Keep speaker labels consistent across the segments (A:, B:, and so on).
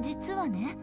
A: 実はね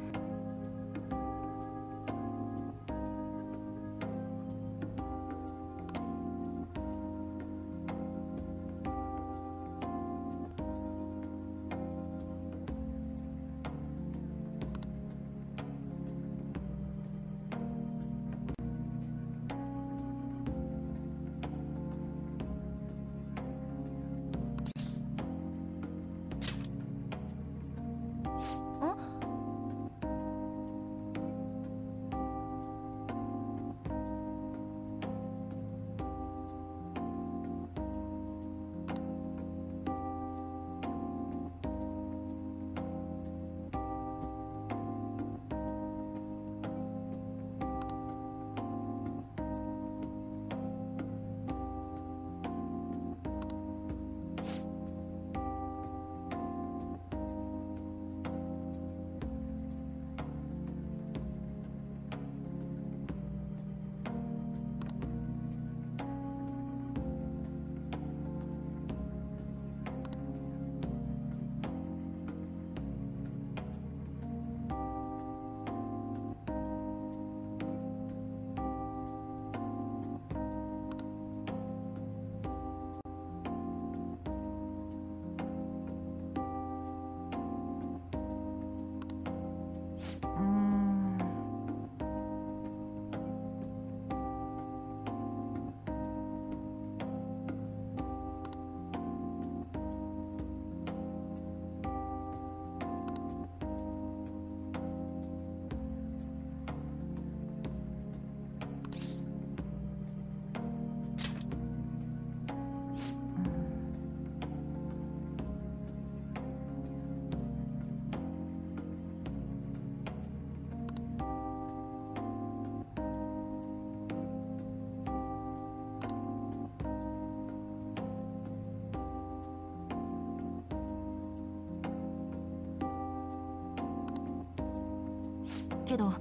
A: けど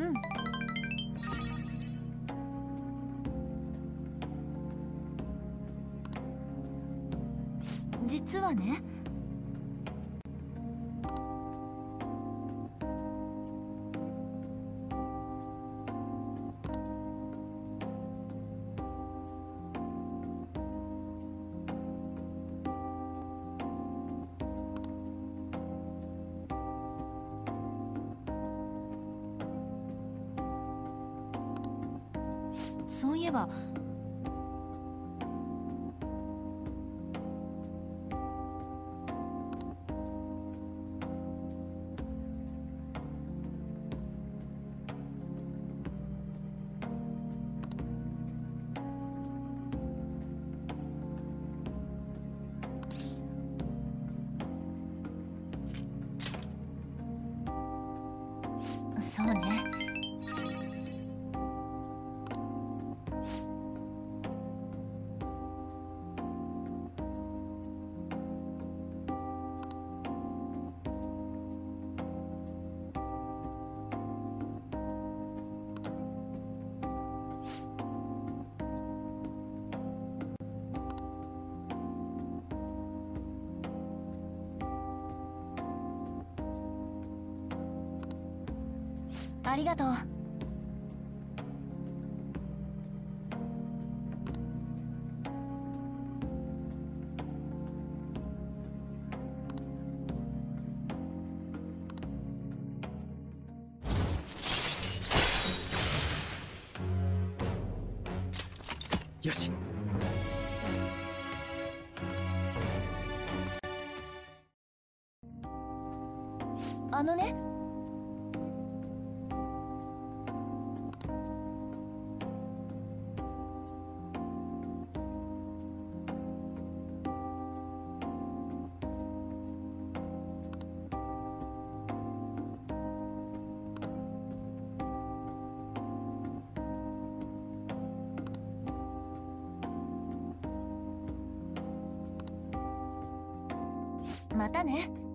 A: うん。実はねそういえばありがとう。
B: よし。
A: あのねまたね。